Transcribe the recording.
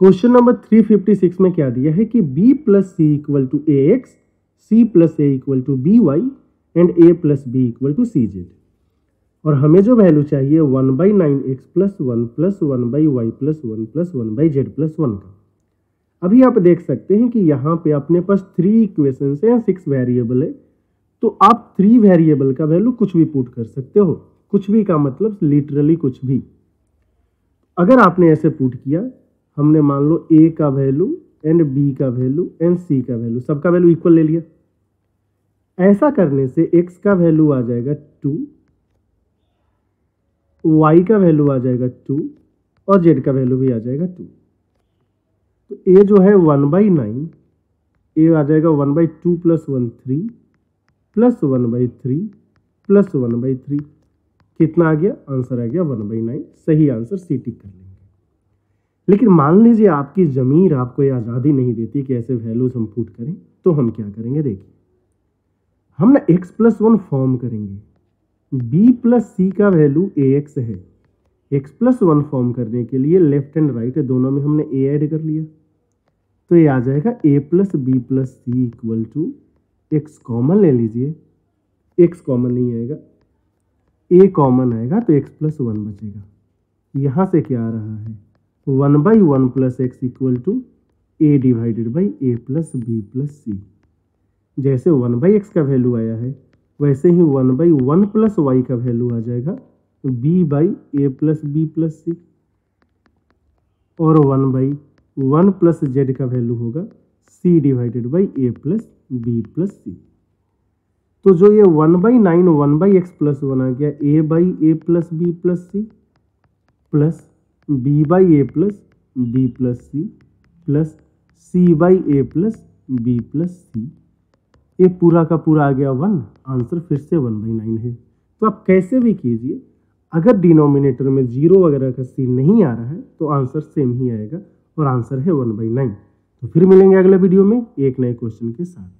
Question number 356 में क्या दिया है कि b plus C equal to A X C plus A equal to B Y and A plus B equal to C Z और हमें जो वैल्यू चाहिए one by nine X plus one plus one by Y plus one plus one by Z plus one का। अभी आप देख सकते हैं कि यहाँ पे अपने पास थ्री इक्वेशन है सिक्स वेरिएबल है। तो आप थ्री वेरिएबल का वैल्यू कुछ भी पुट कर सकते हो। कुछ भी का मतलब लिटरली कुछ भी। अगर आपने ऐसे पुट किया हमने मान लो ए का वैल्यू एंड बी का वैल्यू एंड सी का वैल्यू सबका वैल्यू इक्वल ले लिया। ऐसा करने से एक्स का वैल्यू आ जाएगा टू वाई का वैल्यू आ जाएगा टू और जेड का वैल्यू भी आ जाएगा टू तो ए जो है वन बाई नाइन ए आ जाएगा one by two plus one three plus one by three plus one by three कितना आ गया? आंसर आ गया वन बाई नाइन सही आंसर सी टिक कर लेंगे लेकिन मान लीजिए आपकी ज़मीर आपको ये आज़ादी नहीं देती कि ऐसे वैल्यूज़ हम पुट करें तो हम क्या करेंगे देखिए। हम ना एक्स प्लस वन फॉर्म करेंगे। बी प्लस सी का वैल्यू ए एक्स है। एक्स प्लस वन फॉर्म करने के लिए लेफ़्ट एंड राइट दोनों में हमने ए ऐड कर लिया। तो ये आ जाएगा A plus B plus C equal to X common ले लीजिए। एक्स कॉमन नहीं आएगा। ए कॉमन आएगा तो एक्स प्लस वन बचेगा। यहाँ से क्या आ रहा है? One by one plus x equal to a divided by a plus b plus c. जैसे वन बाई एक्स का वैल्यू आया है, वैसे ही one by one plus y का वैल्यू आ जाएगा b by a plus b plus c. और one by one plus z का वैल्यू होगा c divided by a plus b plus c. तो जो ये one by nine one by x plus one आ गया, a by a plus b plus c plus b by a plus b plus c plus c by a plus b plus c ये पूरा का पूरा आ गया one answer फिर से one by nine है। तो आप कैसे भी कीजिए, अगर डिनोमिनेटर में ज़ीरो वगैरह का सी नहीं आ रहा है तो आंसर सेम ही आएगा और आंसर है वन बाई नाइन तो फिर मिलेंगे अगले वीडियो में एक नए क्वेश्चन के साथ।